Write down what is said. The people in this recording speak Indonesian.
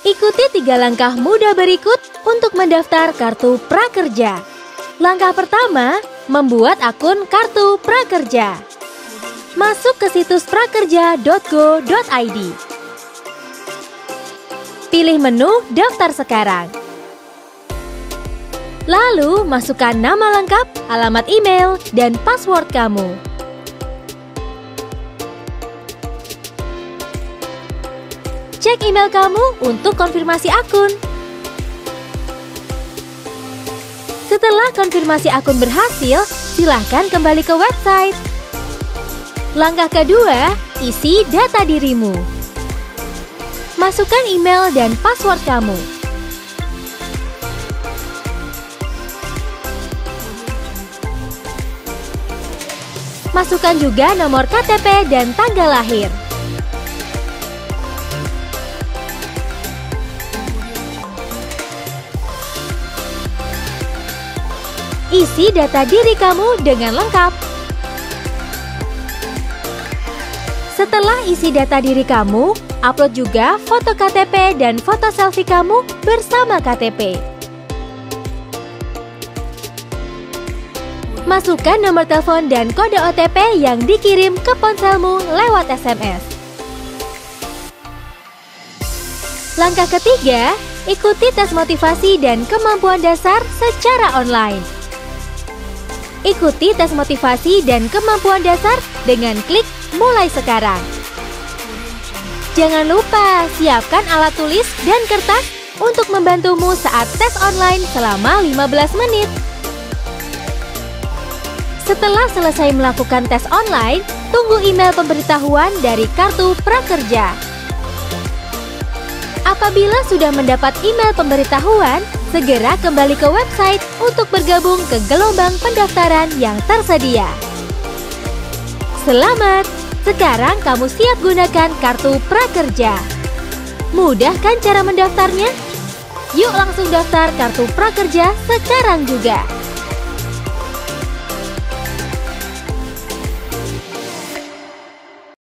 Ikuti tiga langkah mudah berikut untuk mendaftar kartu prakerja. Langkah pertama, membuat akun kartu prakerja. Masuk ke situs prakerja.go.id. Pilih menu Daftar sekarang. Lalu, masukkan nama lengkap, alamat email, dan password kamu. Cek email kamu untuk konfirmasi akun. Setelah konfirmasi akun berhasil, silahkan kembali ke website. Langkah kedua, isi data dirimu. Masukkan email dan password kamu. Masukkan juga nomor KTP dan tanggal lahir. Isi data diri kamu dengan lengkap. Setelah isi data diri kamu, upload juga foto KTP dan foto selfie kamu bersama KTP. Masukkan nomor telepon dan kode OTP yang dikirim ke ponselmu lewat SMS. Langkah ketiga, ikuti tes motivasi dan kemampuan dasar secara online. Ikuti tes motivasi dan kemampuan dasar dengan klik mulai sekarang. Jangan lupa siapkan alat tulis dan kertas untuk membantumu saat tes online selama 15 menit. Setelah selesai melakukan tes online, tunggu email pemberitahuan dari kartu prakerja. Apabila sudah mendapat email pemberitahuan, segera kembali ke website untuk bergabung ke gelombang pendaftaran yang tersedia. Selamat! Sekarang kamu siap gunakan kartu prakerja. Mudah kan cara mendaftarnya? Yuk langsung daftar kartu prakerja sekarang juga.